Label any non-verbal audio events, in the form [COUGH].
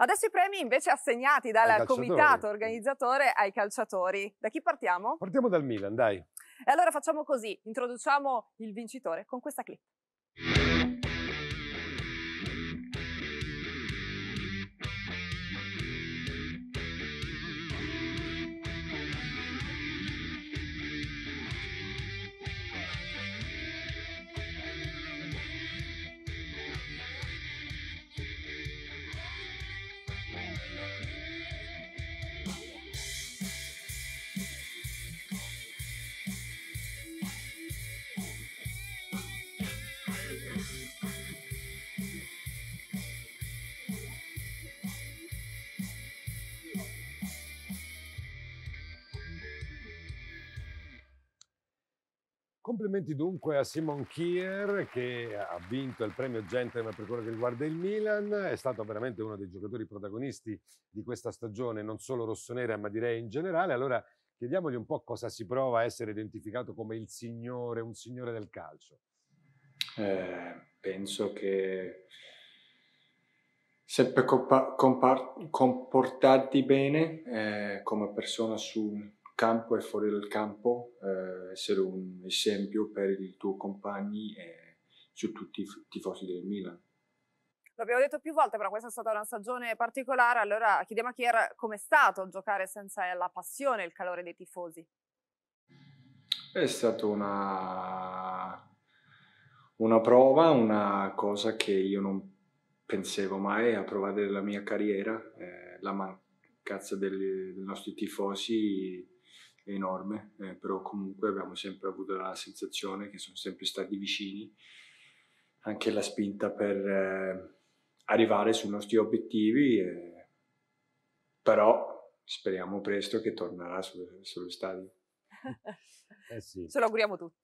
Adesso i premi invece assegnati dal comitato organizzatore ai calciatori. Da chi partiamo? Partiamo dal Milan, dai. E allora facciamo così, introduciamo il vincitore con questa clip. Complimenti dunque a Simon Kier che ha vinto il premio Gentleman per quello che riguarda il Milan, è stato veramente uno dei giocatori protagonisti di questa stagione, non solo rossonera ma direi in generale. Allora chiediamogli un po' cosa si prova a essere identificato come il signore, un signore del calcio. Eh, penso che sempre comportarti bene eh, come persona su campo e fuori dal campo, eh, essere un esempio per i tuoi compagni e su tutti i tifosi del Milan. L'abbiamo detto più volte, però questa è stata una stagione particolare, allora chiediamo a Kier com'è stato giocare senza la passione e il calore dei tifosi. È stata una, una prova, una cosa che io non pensavo mai a provare nella mia carriera, eh, la mancanza dei nostri tifosi enorme, eh, però comunque abbiamo sempre avuto la sensazione che sono sempre stati vicini, anche la spinta per eh, arrivare sui nostri obiettivi, eh, però speriamo presto che tornerà sullo stadio. [LAUGHS] eh sì. Ce lo auguriamo tutti.